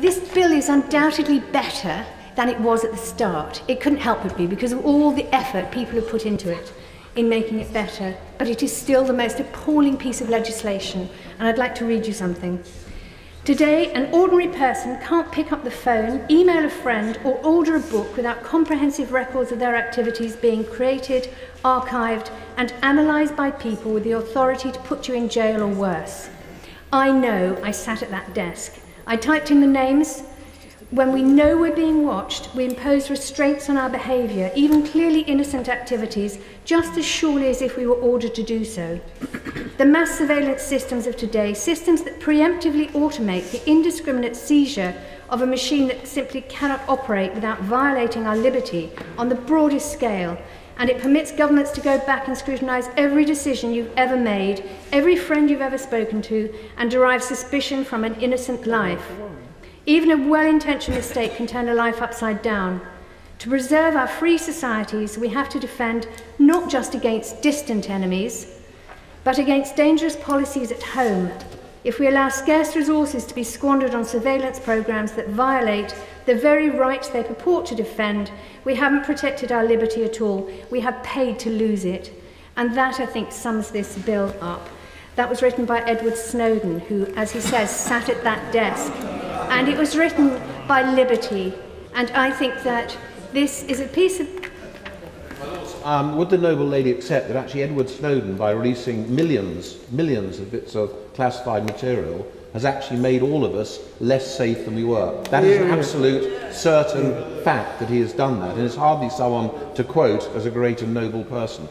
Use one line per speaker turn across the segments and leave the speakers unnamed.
This bill is undoubtedly better than it was at the start. It couldn't help but be because of all the effort people have put into it in making it better. But it is still the most appalling piece of legislation, and I'd like to read you something. Today, an ordinary person can't pick up the phone, email a friend, or order a book without comprehensive records of their activities being created, archived, and analysed by people with the authority to put you in jail or worse. I know I sat at that desk I typed in the names. When we know we're being watched, we impose restraints on our behaviour, even clearly innocent activities, just as surely as if we were ordered to do so. the mass surveillance systems of today, systems that preemptively automate the indiscriminate seizure of a machine that simply cannot operate without violating our liberty on the broadest scale, and it permits governments to go back and scrutinise every decision you've ever made, every friend you've ever spoken to, and derive suspicion from an innocent life. Even a well intentioned mistake can turn a life upside down. To preserve our free societies, we have to defend not just against distant enemies, but against dangerous policies at home. If we allow scarce resources to be squandered on surveillance programs that violate the very rights they purport to defend, we haven't protected our liberty at all. We have paid to lose it. And that, I think, sums this bill up. That was written by Edward Snowden, who, as he says, sat at that desk. And it was written by Liberty. And I think that this is a piece of
um, would the noble lady accept that actually Edward Snowden, by releasing millions, millions of bits of classified material, has actually made all of us less safe than we were. That is an absolute certain fact that he has done that, and it's hardly someone to quote as a great and noble person.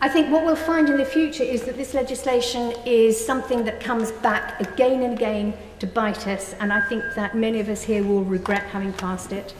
I think what we'll find in the future is that this legislation is something that comes back again and again to bite us, and I think that many of us here will regret having passed it.